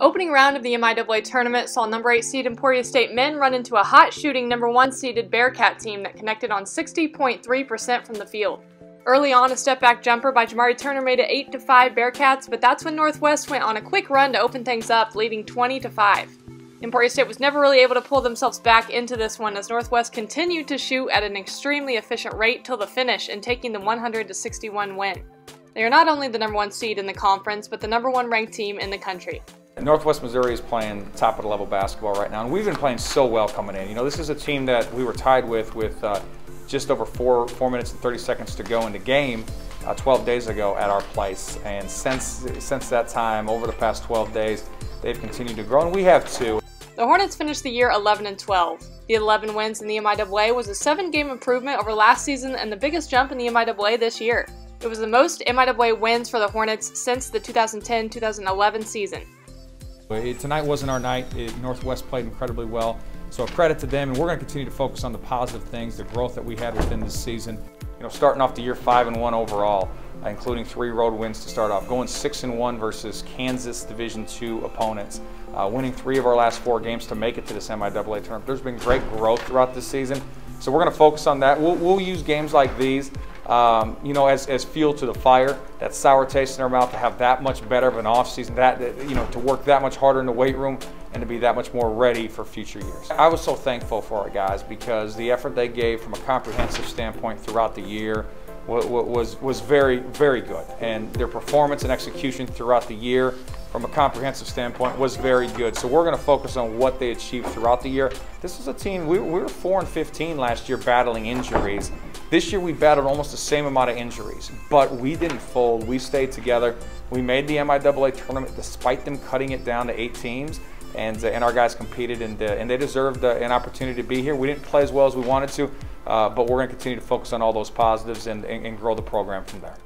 Opening round of the MIAA tournament saw number 8 seed Emporia State men run into a hot shooting number 1 seeded Bearcat team that connected on 60.3% from the field. Early on, a step back jumper by Jamari Turner made it 8 5 Bearcats, but that's when Northwest went on a quick run to open things up, leading 20 to 5. Emporia State was never really able to pull themselves back into this one as Northwest continued to shoot at an extremely efficient rate till the finish and taking the 100 61 win. They are not only the number one seed in the conference, but the number one ranked team in the country. Northwest Missouri is playing top of the level basketball right now, and we've been playing so well coming in. You know, this is a team that we were tied with with uh, just over four four minutes and 30 seconds to go in the game uh, 12 days ago at our place, and since since that time, over the past 12 days, they've continued to grow, and we have too. The Hornets finished the year 11 and 12. The 11 wins in the MIAA was a seven-game improvement over last season and the biggest jump in the MIAA this year. It was the most MIAA wins for the Hornets since the 2010-2011 season. Tonight wasn't our night. Northwest played incredibly well. So credit to them, and we're going to continue to focus on the positive things, the growth that we had within this season. You know, starting off the year five and one overall, uh, including three road wins to start off, going six and one versus Kansas Division two opponents, uh, winning three of our last four games to make it to the MIAA tournament. There's been great growth throughout this season, so we're going to focus on that. We'll, we'll use games like these um, you know, as, as fuel to the fire, that sour taste in our mouth to have that much better of an off season, that, you know, to work that much harder in the weight room and to be that much more ready for future years. I was so thankful for our guys because the effort they gave from a comprehensive standpoint throughout the year was, was, very, very good. And their performance and execution throughout the year from a comprehensive standpoint was very good. So we're going to focus on what they achieved throughout the year. This was a team, we, we were 4 and 15 last year battling injuries. This year we battled almost the same amount of injuries, but we didn't fold. We stayed together. We made the MIAA tournament despite them cutting it down to eight teams. And, uh, and our guys competed and, uh, and they deserved uh, an opportunity to be here. We didn't play as well as we wanted to, uh, but we're going to continue to focus on all those positives and, and, and grow the program from there.